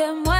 que muere.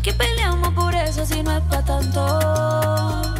Un rato. ¿Pa' qué peleamos por eso si no es pa' tanto?